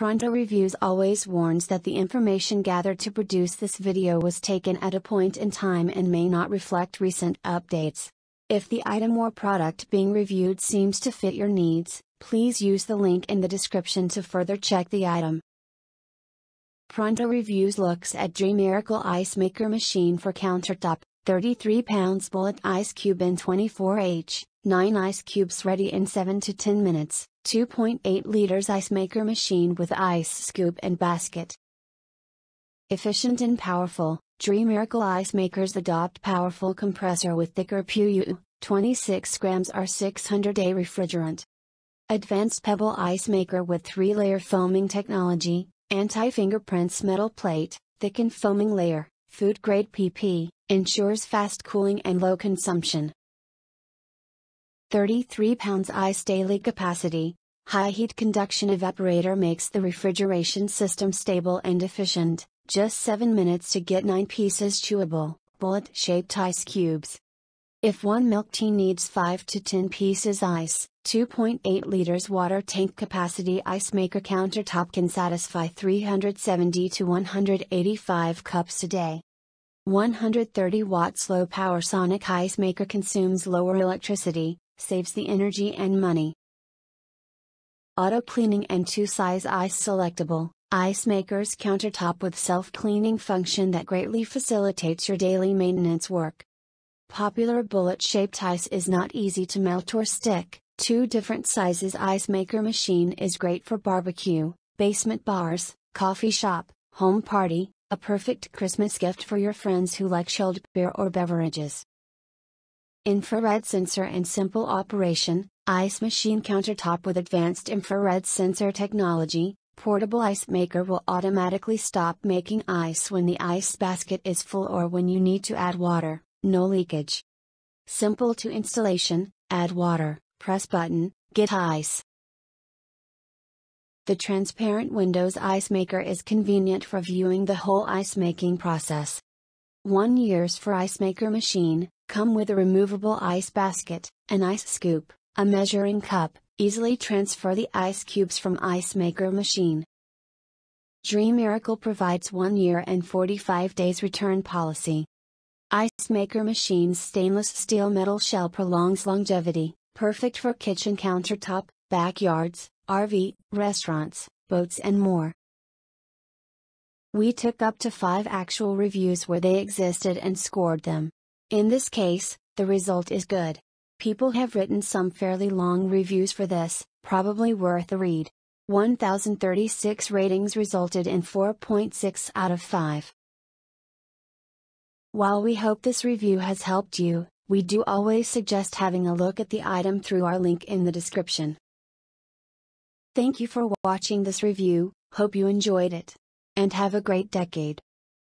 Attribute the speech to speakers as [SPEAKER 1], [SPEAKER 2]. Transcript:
[SPEAKER 1] Pronto Reviews always warns that the information gathered to produce this video was taken at a point in time and may not reflect recent updates. If the item or product being reviewed seems to fit your needs, please use the link in the description to further check the item. Pronto Reviews looks at Dreamiracle Ice Maker Machine for Countertop, 33 pounds bullet ice cube in 24H, 9 ice cubes ready in 7 to 10 minutes, 2.8 liters ice maker machine with ice scoop and basket. Efficient and powerful, Dreamiracle Ice Makers adopt powerful compressor with thicker PU, 26 grams R600a refrigerant. Advanced Pebble Ice Maker with 3-layer foaming technology, Anti-fingerprints metal plate, thickened foaming layer, food grade PP, ensures fast cooling and low consumption. 33 pounds ice daily capacity, high heat conduction evaporator makes the refrigeration system stable and efficient, just 7 minutes to get 9 pieces chewable, bullet shaped ice cubes. If one milk tea needs 5 to 10 pieces ice, 2.8 liters water tank capacity ice maker countertop can satisfy 370 to 185 cups a day. 130 watts low power sonic ice maker consumes lower electricity, saves the energy and money. Auto cleaning and two size ice selectable, ice makers countertop with self cleaning function that greatly facilitates your daily maintenance work. Popular bullet shaped ice is not easy to melt or stick, two different sizes ice maker machine is great for barbecue, basement bars, coffee shop, home party, a perfect Christmas gift for your friends who like chilled beer or beverages. Infrared sensor and simple operation, ice machine countertop with advanced infrared sensor technology, portable ice maker will automatically stop making ice when the ice basket is full or when you need to add water no leakage. Simple to installation, add water, press button, get ice. The transparent Windows Ice Maker is convenient for viewing the whole ice making process. One years for Ice Maker machine, come with a removable ice basket, an ice scoop, a measuring cup, easily transfer the ice cubes from Ice Maker machine. Dreamiracle provides 1 year and 45 days return policy. Ice Maker Machine's stainless steel metal shell prolongs longevity, perfect for kitchen countertop, backyards, RV, restaurants, boats and more. We took up to 5 actual reviews where they existed and scored them. In this case, the result is good. People have written some fairly long reviews for this, probably worth a read. 1036 ratings resulted in 4.6 out of 5. While we hope this review has helped you, we do always suggest having a look at the item through our link in the description. Thank you for watching this review, hope you enjoyed it. And have a great decade.